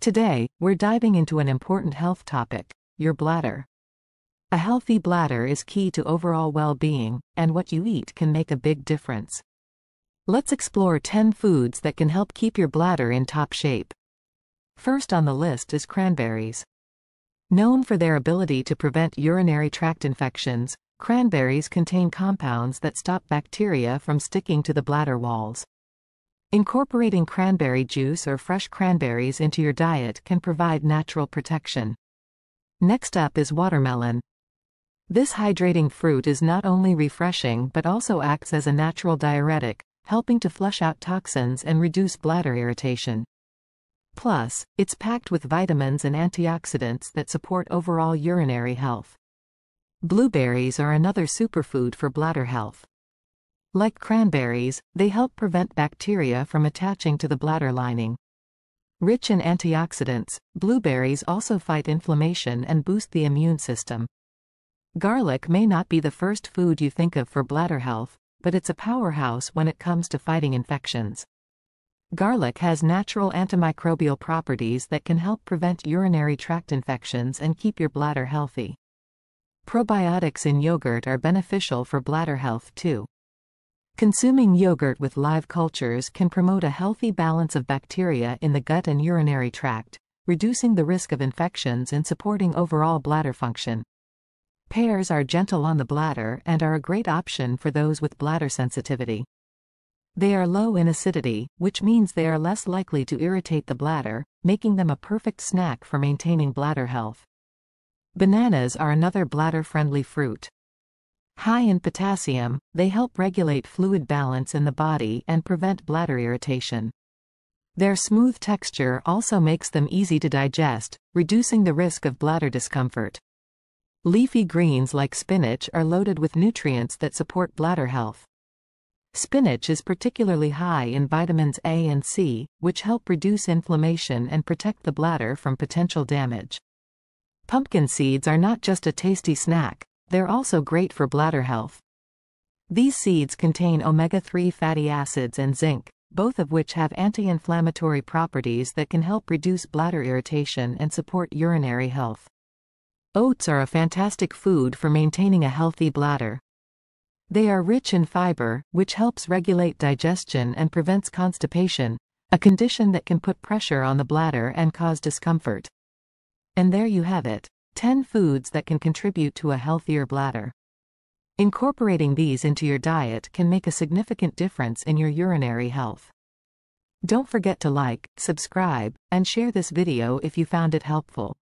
Today, we're diving into an important health topic, your bladder. A healthy bladder is key to overall well-being, and what you eat can make a big difference. Let's explore 10 foods that can help keep your bladder in top shape. First on the list is cranberries. Known for their ability to prevent urinary tract infections, cranberries contain compounds that stop bacteria from sticking to the bladder walls. Incorporating cranberry juice or fresh cranberries into your diet can provide natural protection. Next up is watermelon. This hydrating fruit is not only refreshing but also acts as a natural diuretic, helping to flush out toxins and reduce bladder irritation. Plus, it's packed with vitamins and antioxidants that support overall urinary health. Blueberries are another superfood for bladder health. Like cranberries, they help prevent bacteria from attaching to the bladder lining. Rich in antioxidants, blueberries also fight inflammation and boost the immune system. Garlic may not be the first food you think of for bladder health, but it's a powerhouse when it comes to fighting infections. Garlic has natural antimicrobial properties that can help prevent urinary tract infections and keep your bladder healthy. Probiotics in yogurt are beneficial for bladder health too. Consuming yogurt with live cultures can promote a healthy balance of bacteria in the gut and urinary tract, reducing the risk of infections and supporting overall bladder function. Pears are gentle on the bladder and are a great option for those with bladder sensitivity. They are low in acidity, which means they are less likely to irritate the bladder, making them a perfect snack for maintaining bladder health. Bananas are another bladder-friendly fruit. High in potassium, they help regulate fluid balance in the body and prevent bladder irritation. Their smooth texture also makes them easy to digest, reducing the risk of bladder discomfort. Leafy greens like spinach are loaded with nutrients that support bladder health. Spinach is particularly high in vitamins A and C, which help reduce inflammation and protect the bladder from potential damage. Pumpkin seeds are not just a tasty snack, they're also great for bladder health. These seeds contain omega-3 fatty acids and zinc, both of which have anti-inflammatory properties that can help reduce bladder irritation and support urinary health. Oats are a fantastic food for maintaining a healthy bladder. They are rich in fiber, which helps regulate digestion and prevents constipation, a condition that can put pressure on the bladder and cause discomfort. And there you have it, 10 foods that can contribute to a healthier bladder. Incorporating these into your diet can make a significant difference in your urinary health. Don't forget to like, subscribe, and share this video if you found it helpful.